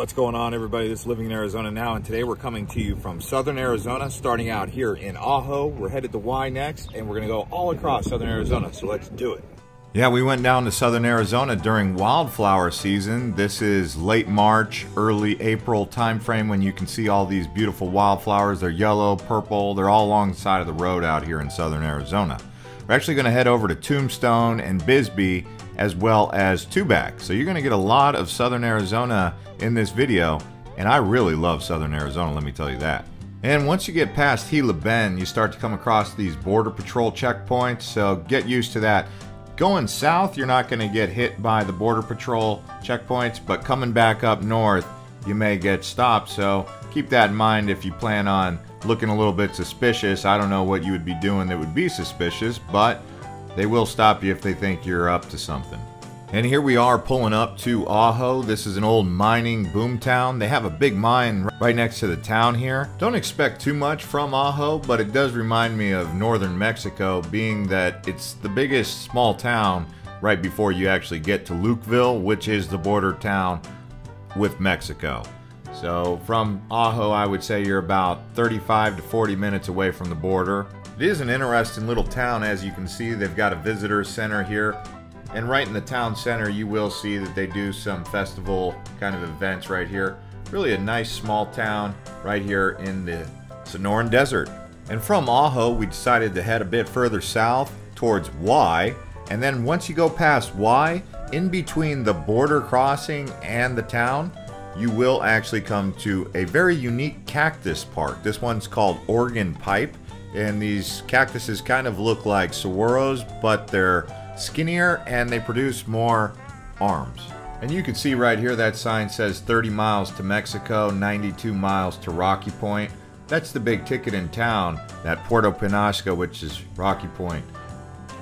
What's going on, everybody? This is Living in Arizona Now, and today we're coming to you from southern Arizona, starting out here in Ajo. We're headed to Why next, and we're going to go all across southern Arizona, so let's do it. Yeah, we went down to southern Arizona during wildflower season. This is late March, early April timeframe when you can see all these beautiful wildflowers. They're yellow, purple, they're all along the side of the road out here in southern Arizona. We're actually going to head over to Tombstone and Bisbee as well as Tubac. So you're going to get a lot of southern Arizona in this video, and I really love southern Arizona, let me tell you that. And once you get past Gila Bend, you start to come across these Border Patrol checkpoints, so get used to that. Going south, you're not going to get hit by the Border Patrol checkpoints, but coming back up north, you may get stopped, so keep that in mind if you plan on looking a little bit suspicious. I don't know what you would be doing that would be suspicious, but they will stop you if they think you're up to something. And here we are pulling up to Ajo. This is an old mining boomtown. They have a big mine right next to the town here. Don't expect too much from Ajo, but it does remind me of northern Mexico, being that it's the biggest small town right before you actually get to Lukeville, which is the border town with Mexico. So from Ajo, I would say you're about 35 to 40 minutes away from the border. It is an interesting little town, as you can see. They've got a visitor center here. And right in the town center, you will see that they do some festival kind of events right here. Really a nice small town right here in the Sonoran Desert. And from Ajo, we decided to head a bit further south towards Why. And then once you go past Why, in between the border crossing and the town, you will actually come to a very unique cactus park. This one's called Oregon Pipe and these cactuses kind of look like saguaros, but they're skinnier and they produce more arms. And you can see right here that sign says 30 miles to Mexico, 92 miles to Rocky Point. That's the big ticket in town, that Puerto Penasco, which is Rocky Point.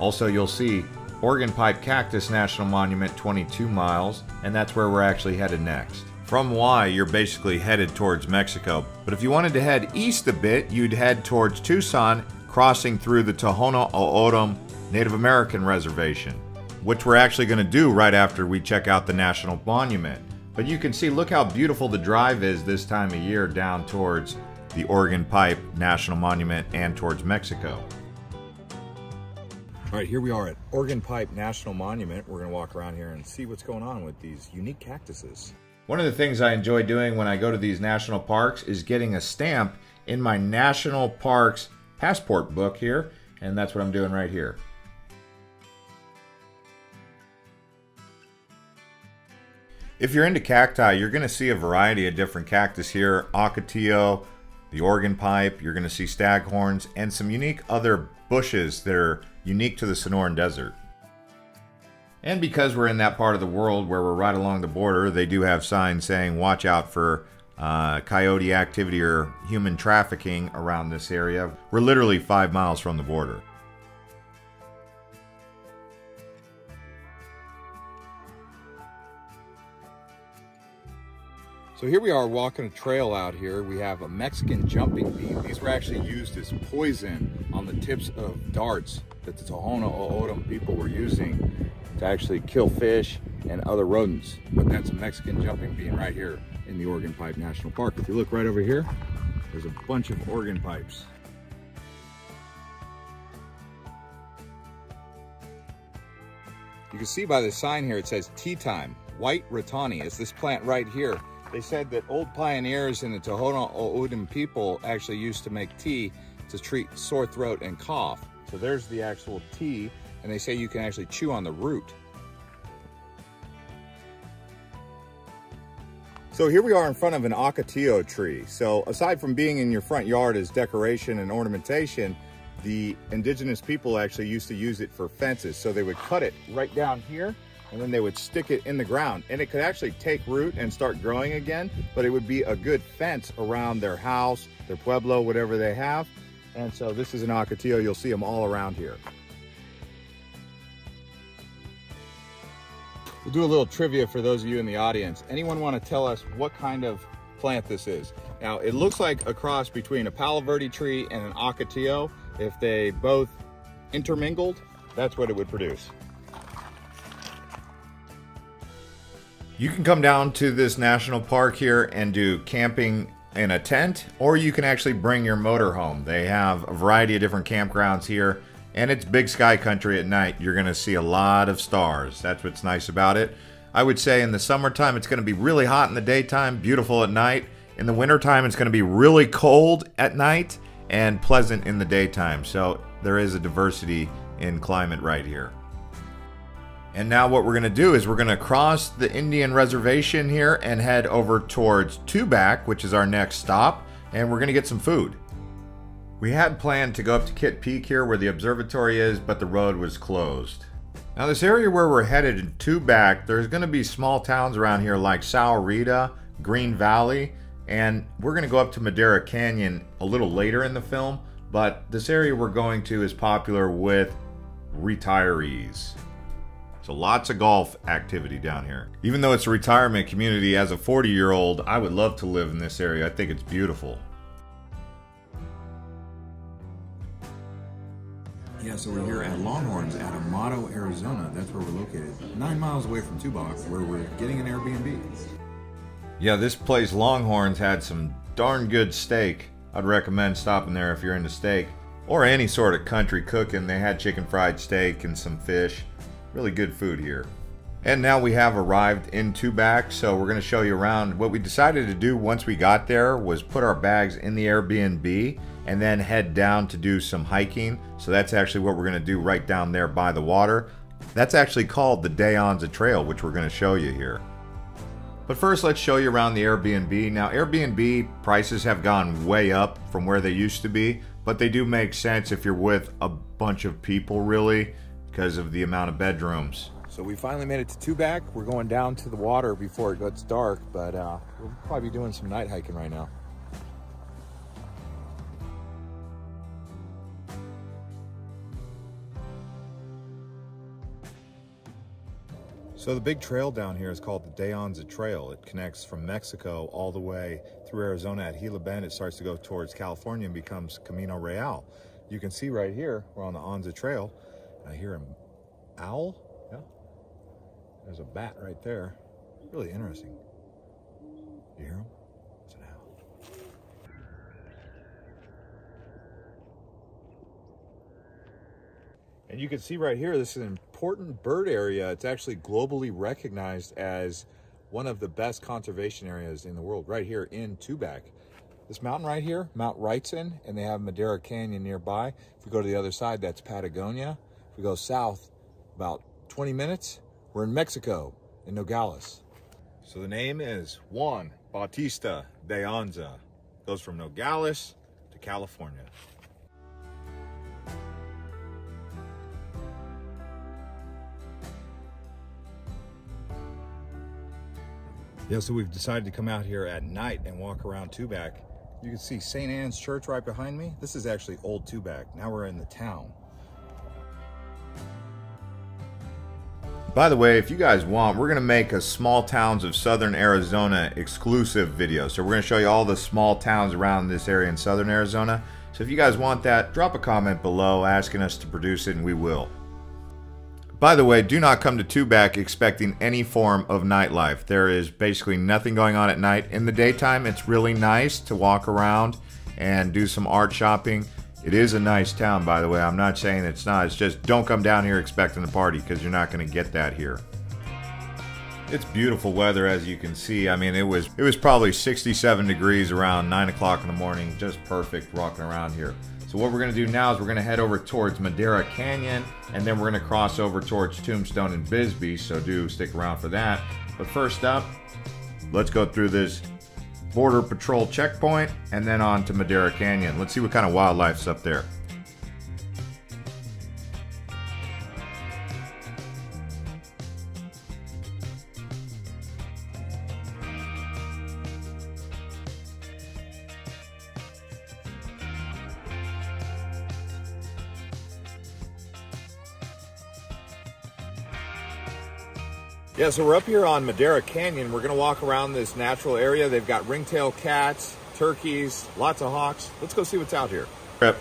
Also, you'll see Oregon Pipe Cactus National Monument, 22 miles, and that's where we're actually headed next. From Why, you're basically headed towards Mexico. But if you wanted to head east a bit, you'd head towards Tucson, crossing through the Tohono O'odham Native American Reservation, which we're actually going to do right after we check out the National Monument. But you can see, look how beautiful the drive is this time of year down towards the Oregon Pipe National Monument and towards Mexico. All right, here we are at Oregon Pipe National Monument. We're going to walk around here and see what's going on with these unique cactuses. One of the things I enjoy doing when I go to these national parks is getting a stamp in my national parks passport book here, and that's what I'm doing right here. If you're into cacti, you're going to see a variety of different cactus here. Ocotillo, the Oregon pipe, you're going to see staghorns, and some unique other bushes that are unique to the Sonoran Desert. And because we're in that part of the world where we're right along the border, they do have signs saying watch out for uh, coyote activity or human trafficking around this area. We're literally five miles from the border. So here we are walking a trail out here. We have a Mexican jumping bean. These were actually used as poison on the tips of darts that the Tohono O'odham people were using to actually kill fish and other rodents. But that's a Mexican jumping bean right here in the Oregon Pipe National Park. If you look right over here, there's a bunch of Oregon pipes. You can see by the sign here, it says tea time, white ratany. is this plant right here. They said that old pioneers in the Tohono O'odham people actually used to make tea to treat sore throat and cough. So there's the actual tea and they say you can actually chew on the root. So here we are in front of an ocotillo tree. So aside from being in your front yard as decoration and ornamentation, the indigenous people actually used to use it for fences. So they would cut it right down here and then they would stick it in the ground and it could actually take root and start growing again, but it would be a good fence around their house, their pueblo, whatever they have. And so this is an ocotillo. You'll see them all around here. We'll do a little trivia for those of you in the audience. Anyone want to tell us what kind of plant this is? Now, it looks like a cross between a Palo Verde tree and an Ocotillo. If they both intermingled, that's what it would produce. You can come down to this national park here and do camping in a tent, or you can actually bring your motorhome. They have a variety of different campgrounds here, and it's big sky country at night. You're going to see a lot of stars. That's what's nice about it. I would say in the summertime, it's going to be really hot in the daytime, beautiful at night. In the wintertime, it's going to be really cold at night and pleasant in the daytime. So there is a diversity in climate right here. And now what we're going to do is we're going to cross the Indian reservation here and head over towards Tubac, which is our next stop, and we're going to get some food. We had planned to go up to Kitt Peak here where the observatory is, but the road was closed. Now this area where we're headed in Tubac, there's going to be small towns around here like Sahuarita, Green Valley, and we're going to go up to Madera Canyon a little later in the film, but this area we're going to is popular with retirees. So lots of golf activity down here. Even though it's a retirement community, as a 40 year old, I would love to live in this area. I think it's beautiful. Yeah, so we're here at Longhorns at Amado, Arizona. That's where we're located. Nine miles away from Tubac, where we're getting an Airbnb. Yeah, this place Longhorns had some darn good steak. I'd recommend stopping there if you're into steak. Or any sort of country cooking. They had chicken fried steak and some fish. Really good food here. And now we have arrived in Tubac, so we're going to show you around. What we decided to do once we got there was put our bags in the Airbnb and then head down to do some hiking. So that's actually what we're going to do right down there by the water. That's actually called the De Anza Trail, which we're going to show you here. But first, let's show you around the Airbnb. Now, Airbnb prices have gone way up from where they used to be, but they do make sense if you're with a bunch of people, really, because of the amount of bedrooms. So we finally made it to Tubac. We're going down to the water before it gets dark, but uh, we'll probably be doing some night hiking right now. So the big trail down here is called the De Anza Trail. It connects from Mexico all the way through Arizona at Gila Bend. It starts to go towards California and becomes Camino Real. You can see right here, we're on the Anza Trail. I hear an owl. Yeah. There's a bat right there. Really interesting. You hear him? It's an owl. And you can see right here, this is an important bird area. It's actually globally recognized as one of the best conservation areas in the world, right here in Tubac. This mountain right here, Mount Wrightson, and they have Madera Canyon nearby. If we go to the other side, that's Patagonia. If we go south about 20 minutes, we're in Mexico, in Nogales. So the name is Juan Bautista de Anza. Goes from Nogales to California. Yeah, so we've decided to come out here at night and walk around Tubac. You can see St. Anne's Church right behind me. This is actually Old Tubac. Now we're in the town. By the way, if you guys want, we're going to make a small towns of southern Arizona exclusive video. So we're going to show you all the small towns around this area in southern Arizona. So if you guys want that, drop a comment below asking us to produce it and we will. By the way, do not come to Tubac expecting any form of nightlife. There is basically nothing going on at night. In the daytime, it's really nice to walk around and do some art shopping. It is a nice town, by the way. I'm not saying it's not. It's just don't come down here expecting a party because you're not going to get that here. It's beautiful weather, as you can see. I mean, it was it was probably 67 degrees around 9 o'clock in the morning. Just perfect walking around here. So what we're going to do now is we're going to head over towards Madera Canyon, and then we're going to cross over towards Tombstone and Bisbee, so do stick around for that. But first up, let's go through this Border Patrol checkpoint, and then on to Madera Canyon. Let's see what kind of wildlife's up there. Yeah, so we're up here on Madera Canyon. We're going to walk around this natural area. They've got ringtail cats, turkeys, lots of hawks. Let's go see what's out here.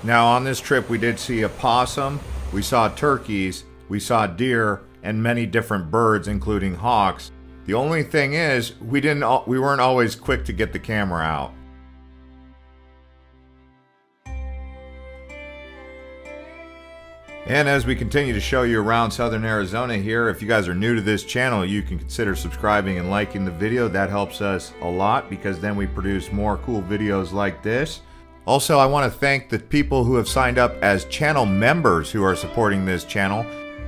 Now, on this trip, we did see a possum, we saw turkeys, we saw deer, and many different birds, including hawks. The only thing is, we didn't we weren't always quick to get the camera out. And as we continue to show you around Southern Arizona here, if you guys are new to this channel, you can consider subscribing and liking the video. That helps us a lot because then we produce more cool videos like this. Also, I want to thank the people who have signed up as channel members who are supporting this channel.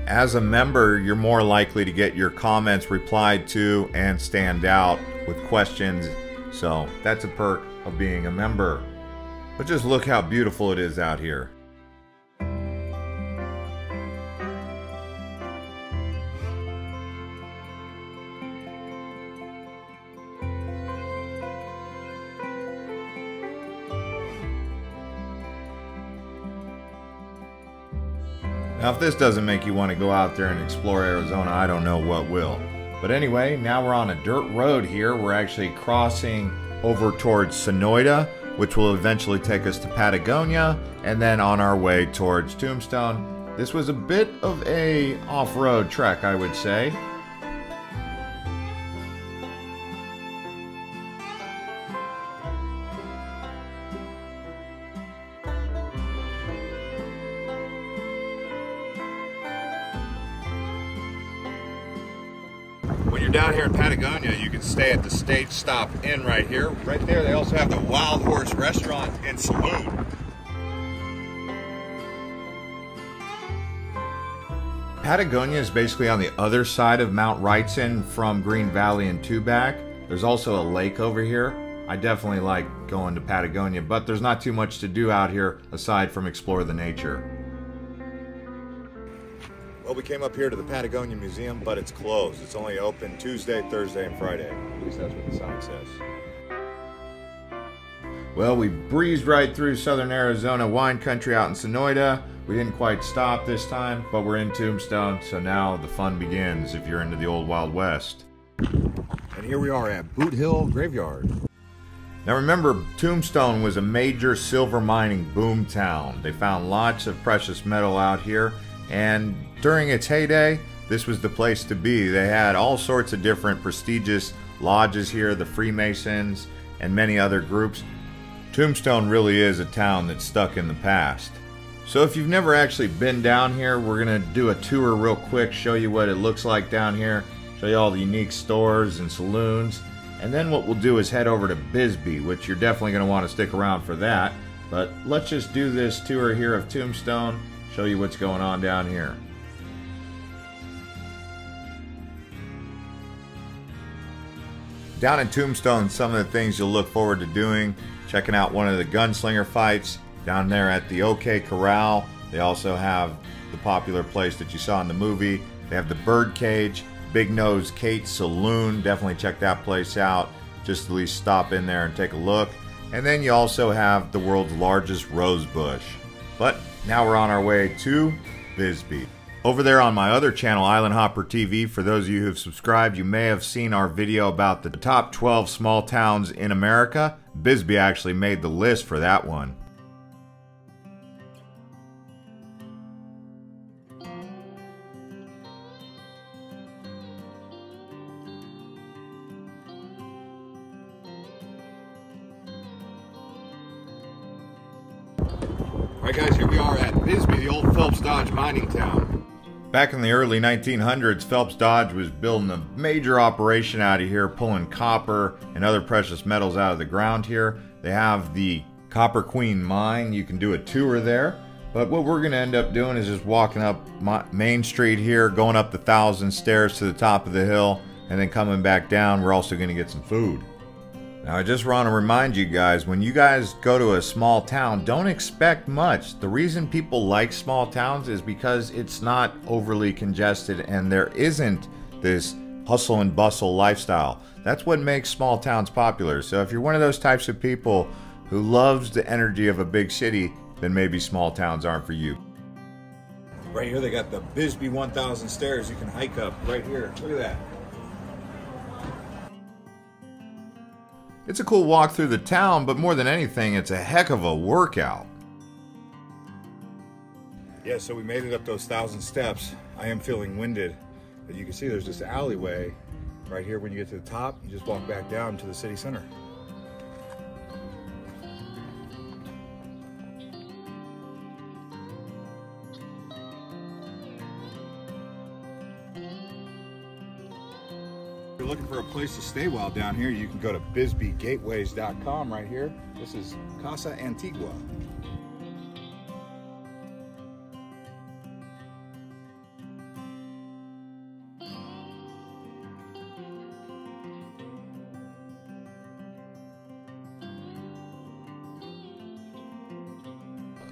As a member, you're more likely to get your comments replied to and stand out with questions. So that's a perk of being a member. But just look how beautiful it is out here. Now, if this doesn't make you want to go out there and explore Arizona, I don't know what will. But anyway, now we're on a dirt road here. We're actually crossing over towards Sonoita, which will eventually take us to Patagonia, and then on our way towards Tombstone. This was a bit of a off-road trek, I would say. At the Stage Stop Inn right here. Right there, they also have the Wild Horse Restaurant and Saloon. Patagonia is basically on the other side of Mount Wrightson from Green Valley and Tubac. There's also a lake over here. I definitely like going to Patagonia, but there's not too much to do out here aside from explore the nature. Well, we came up here to the Patagonia Museum, but it's closed. It's only open Tuesday, Thursday, and Friday. At least that's what the sign says. Well, we breezed right through southern Arizona wine country out in Sonoita. We didn't quite stop this time, but we're in Tombstone, so now the fun begins if you're into the old Wild West. And here we are at Boot Hill Graveyard. Now remember, Tombstone was a major silver mining boom town. They found lots of precious metal out here, and during its heyday, this was the place to be. They had all sorts of different prestigious lodges here, the Freemasons, and many other groups. Tombstone really is a town that's stuck in the past. So if you've never actually been down here, we're going to do a tour real quick, show you what it looks like down here, show you all the unique stores and saloons. And then what we'll do is head over to Bisbee, which you're definitely going to want to stick around for that. But let's just do this tour here of Tombstone, show you what's going on down here. Down in Tombstone, some of the things you'll look forward to doing, checking out one of the gunslinger fights down there at the OK Corral. They also have the popular place that you saw in the movie. They have the Birdcage, Big Nose Kate's Saloon. Definitely check that place out. Just at least stop in there and take a look. And then you also have the world's largest rose bush. But now we're on our way to Bisbee. Over there on my other channel, Island Hopper TV, for those of you who've subscribed, you may have seen our video about the top 12 small towns in America. Bisbee actually made the list for that one. Alright guys, here we are at Bisbee, the old Phelps Dodge mining town. Back in the early 1900s, Phelps Dodge was building a major operation out of here, pulling copper and other precious metals out of the ground here. They have the Copper Queen mine. You can do a tour there. But what we're going to end up doing is just walking up Main Street here, going up the thousand stairs to the top of the hill, and then coming back down. We're also going to get some food. Now, I just want to remind you guys when you guys go to a small town, don't expect much. The reason people like small towns is because it's not overly congested and there isn't this hustle and bustle lifestyle. That's what makes small towns popular. So, if you're one of those types of people who loves the energy of a big city, then maybe small towns aren't for you. Right here, they got the Bisbee 1000 stairs you can hike up right here. Look at that. It's a cool walk through the town, but more than anything, it's a heck of a workout. Yeah, so we made it up those thousand steps. I am feeling winded. But you can see there's this alleyway Right here, when you get to the top, you just walk back down to the city center. Looking for a place to stay while down here, you can go to bisbeegateways.com right here. This is Casa Antigua.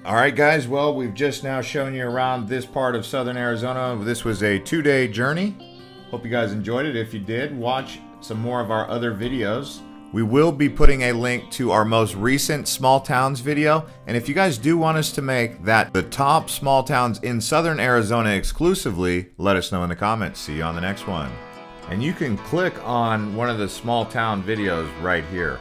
All right, guys. Well, we've just now shown you around this part of southern Arizona. This was a two day journey. Hope you guys enjoyed it. If you did, watch some more of our other videos. We will be putting a link to our most recent small towns video. And if you guys do want us to make that the top small towns in southern Arizona exclusively, let us know in the comments. See you on the next one. And you can click on one of the small town videos right here.